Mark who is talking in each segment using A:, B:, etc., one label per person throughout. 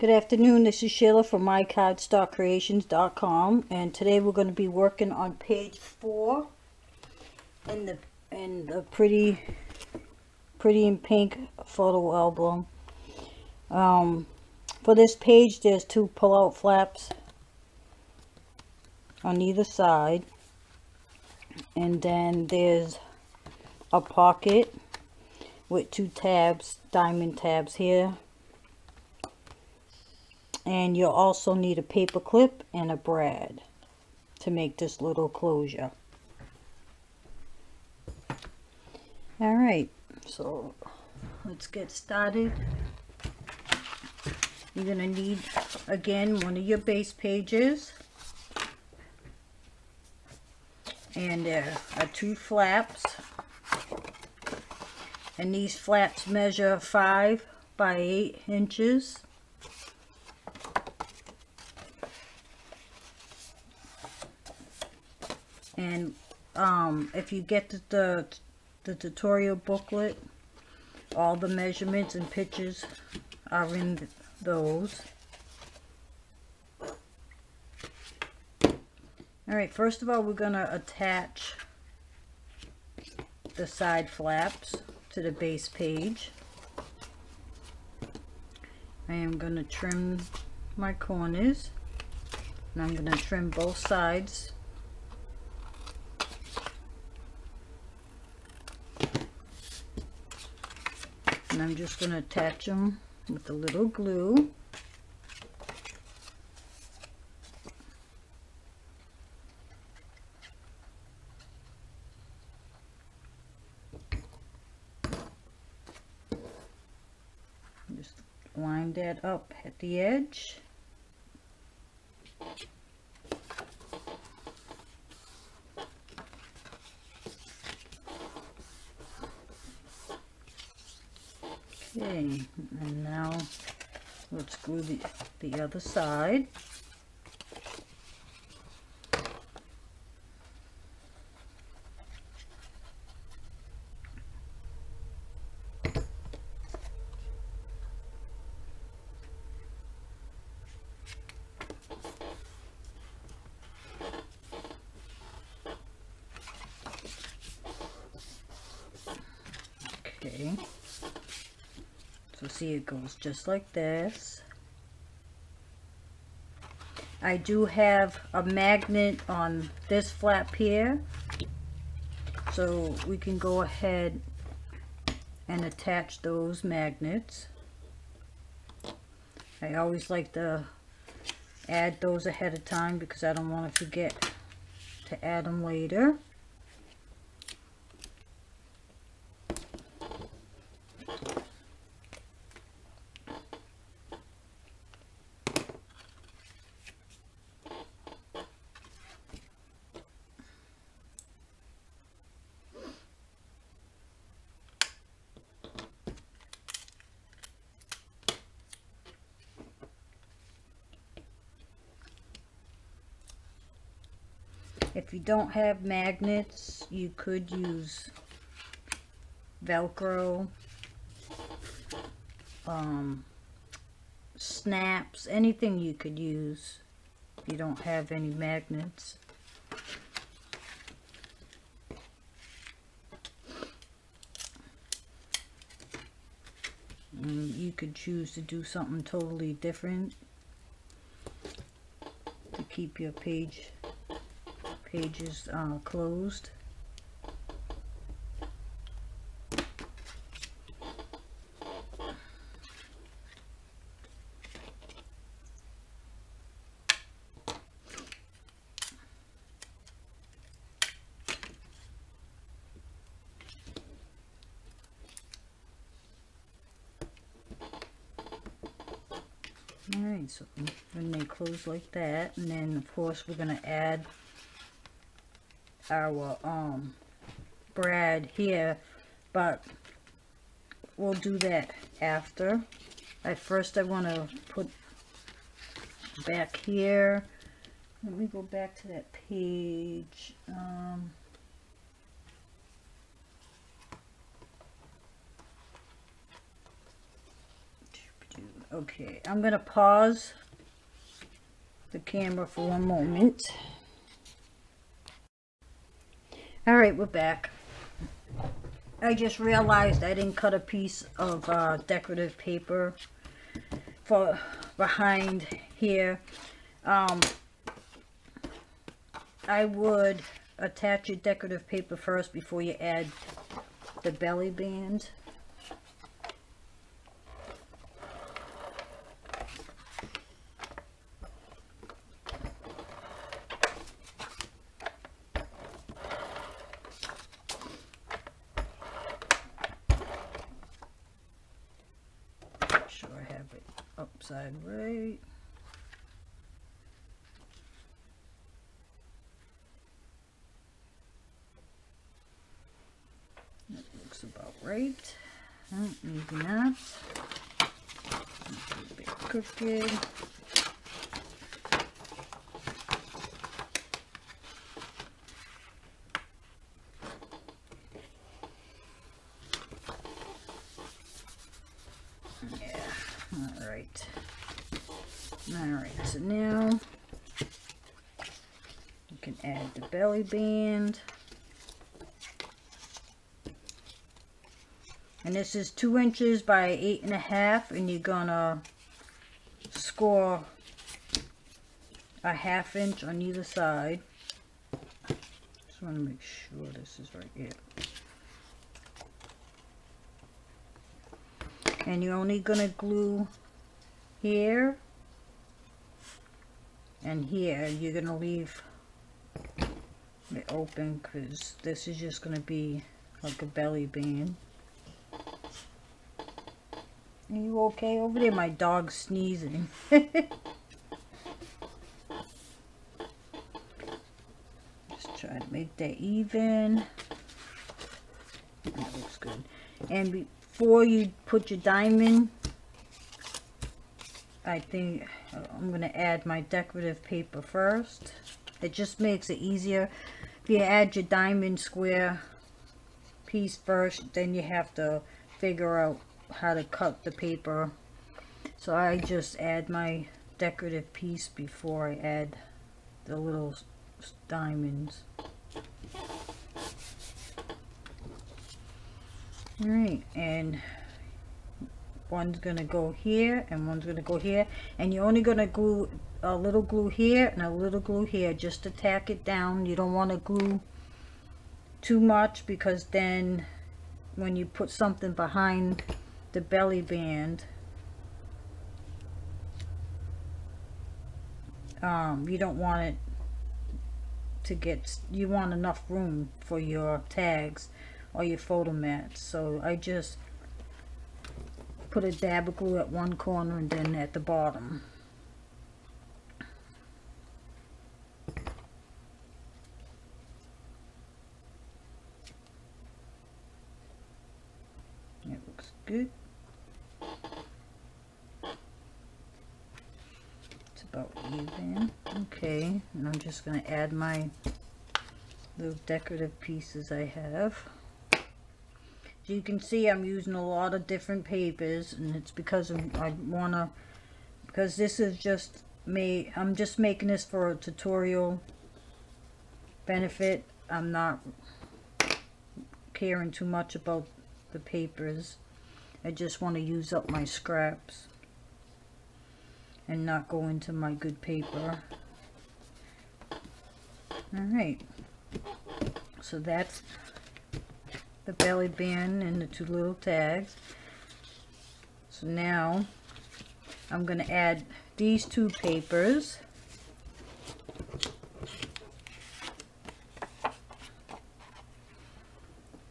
A: Good afternoon, this is Sheila from mycardstockcreations.com and today we're going to be working on page 4 in the in the pretty pretty in pink photo album. Um, for this page there's two pull-out flaps on either side and then there's a pocket with two tabs, diamond tabs here and you'll also need a paper clip and a brad to make this little closure. All right so let's get started. You're gonna need again one of your base pages and uh, there are two flaps. And these flaps measure five by eight inches and um, if you get the, the, the tutorial booklet all the measurements and pictures are in those. Alright first of all we're gonna attach the side flaps to the base page. I am going to trim my corners and I'm going to trim both sides and I'm just going to attach them with a little glue. Just line that up at the edge Okay, and now let's glue the, the other side. Okay. So see it goes just like this. I do have a magnet on this flap here. So we can go ahead and attach those magnets. I always like to add those ahead of time because I don't want to forget to add them later. If you don't have magnets, you could use Velcro, um, snaps, anything you could use if you don't have any magnets. And you could choose to do something totally different to keep your page pages uh, closed. Alright, so when they close like that, and then of course we're going to add our um brad here but we'll do that after at first I want to put back here let me go back to that page um, Okay, I'm gonna pause the camera for one moment. All right, we're back. I just realized I didn't cut a piece of uh, decorative paper for behind here. Um, I would attach your decorative paper first before you add the belly band. Make sure I have it upside right. That looks about right. Maybe not. Crooked. Yeah, all right. All right, so now you can add the belly band. And this is two inches by eight and a half, and you're gonna score a half inch on either side. Just want to make sure this is right here. And you're only gonna glue here and here. You're gonna leave open because this is just gonna be like a belly band. Are you okay over there? My dog's sneezing. Just try to make that even. That looks good. And before you put your diamond, I think uh, I'm going to add my decorative paper first. It just makes it easier. If you add your diamond square piece first, then you have to figure out how to cut the paper. So I just add my decorative piece before I add the little diamonds. Alright, and one's gonna go here and one's gonna go here and you're only gonna glue a little glue here and a little glue here. Just to tack it down. You don't want to glue too much because then when you put something behind the belly band um, you don't want it to get you want enough room for your tags or your photo mats. So I just put a dab of glue at one corner and then at the bottom it looks good it's about even okay and I'm just going to add my little decorative pieces I have. So you can see I'm using a lot of different papers and it's because I'm, I want to because this is just me I'm just making this for a tutorial benefit. I'm not caring too much about the papers. I just want to use up my scraps and not go into my good paper alright so that's the belly band and the two little tags. So now I'm going to add these two papers. I'm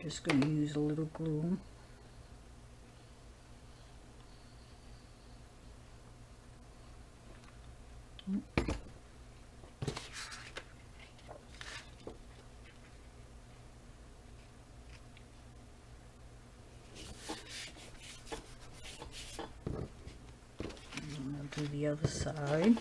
A: just going to use a little glue. do the other side.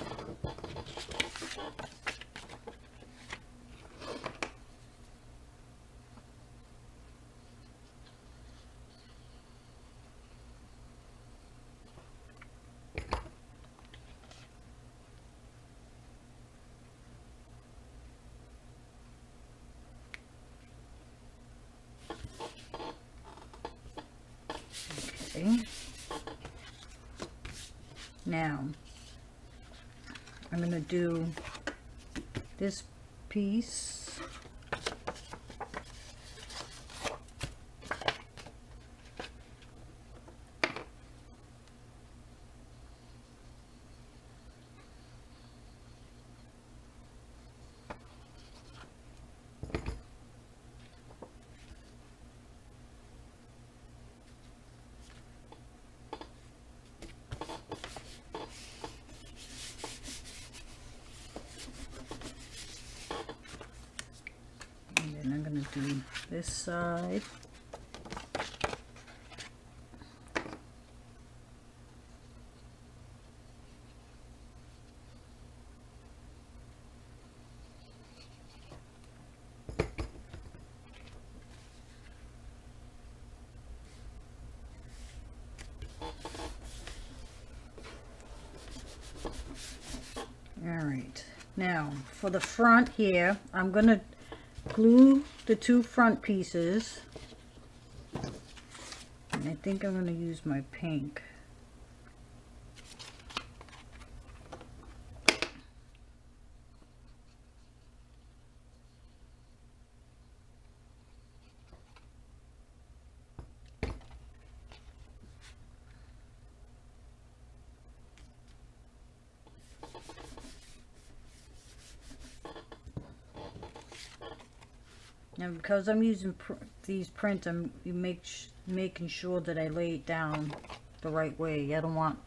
A: Now, I'm going to do this piece. And this side. All right, now for the front here, I'm going to glue the two front pieces. And I think I'm going to use my pink. Now because I'm using pr these prints, I'm make making sure that I lay it down the right way. I don't want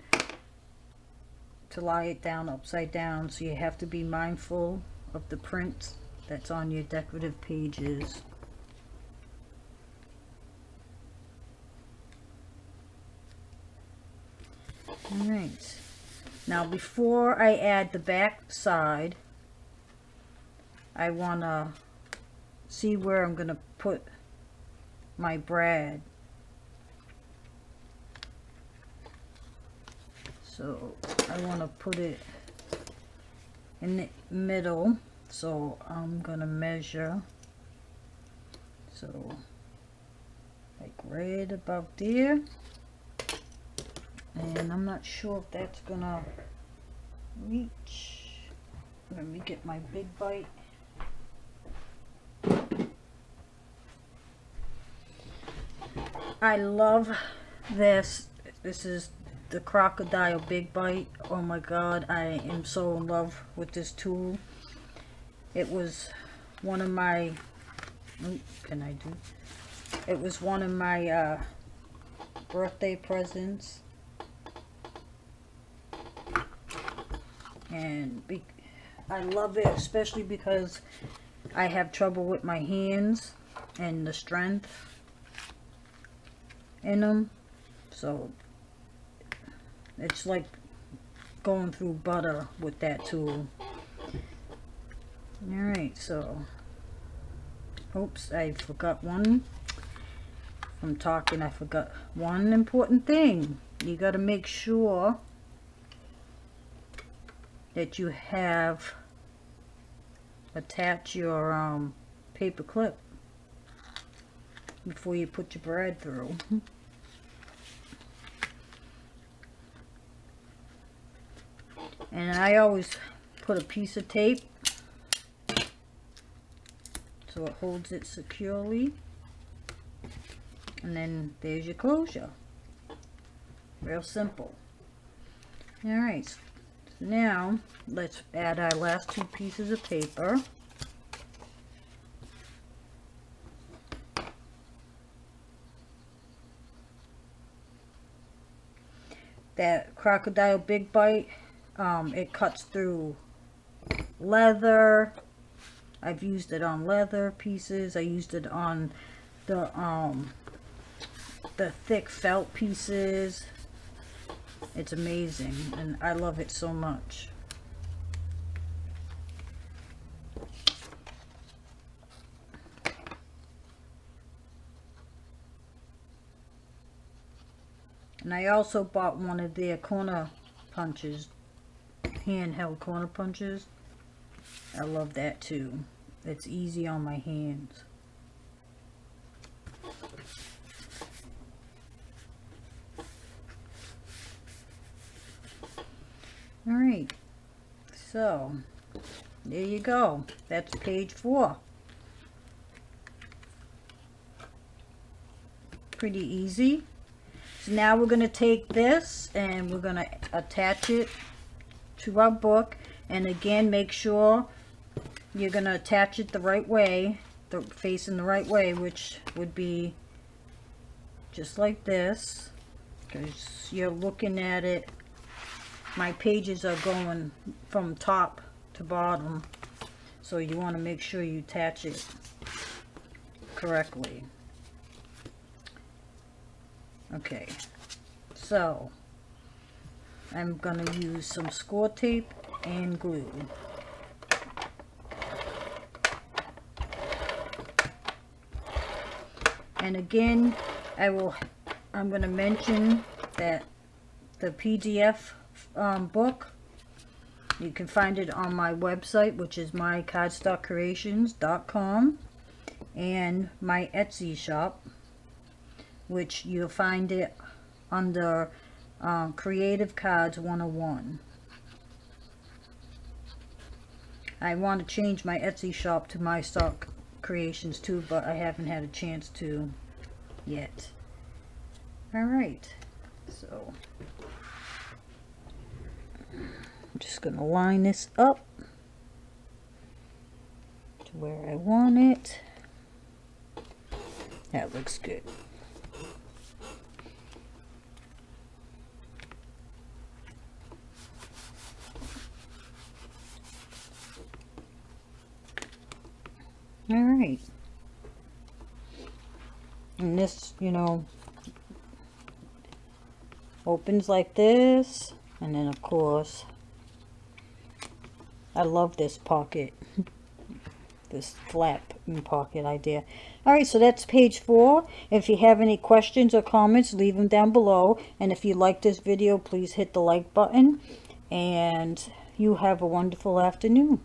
A: to lie it down upside down, so you have to be mindful of the print that's on your decorative pages. Alright, now before I add the back side, I want to see where I'm going to put my brad. So I want to put it in the middle. So I'm going to measure. So like right about there. And I'm not sure if that's going to reach. Let me get my big bite. I love this. This is the Crop-A-Dile Big Bite. Oh my god, I am so in love with this tool. It was one of my, can I do? It was one of my uh, birthday presents. And be, I love it, especially because I have trouble with my hands and the strength in them so it's like going through butter with that tool. Alright so oops I forgot one. From talking I forgot one important thing. You got to make sure that you have attach your um, paper clip before you put your brad through. and I always put a piece of tape so it holds it securely. And then there's your closure. Real simple. Alright, so now let's add our last two pieces of paper. that Crop-A-Dile Big Bite um, it cuts through leather. I've used it on leather pieces. I used it on the um the thick felt pieces. It's amazing and I love it so much. And I also bought one of their corner punches, handheld corner punches. I love that too. It's easy on my hands. Alright, so there you go. That's page four. Pretty easy. So now we're going to take this and we're going to attach it to our book. And again, make sure you're going to attach it the right way, the facing the right way, which would be just like this. Because you're looking at it. My pages are going from top to bottom. So you want to make sure you attach it correctly. Okay, so I'm going to use some score tape and glue. And again, I will, I'm going to mention that the PDF um, book, you can find it on my website, which is mycardstockcreations.com and my Etsy shop, which you'll find it under uh, Creative Cards 101. I want to change my Etsy shop to my stock creations too, but I haven't had a chance to yet. Alright, so I'm just going to line this up to where I want it. That looks good. All right. And this, you know, opens like this. And then, of course, I love this pocket. this flap and pocket idea. Alright, so that's page four. If you have any questions or comments, leave them down below. And if you like this video, please hit the like button. And you have a wonderful afternoon.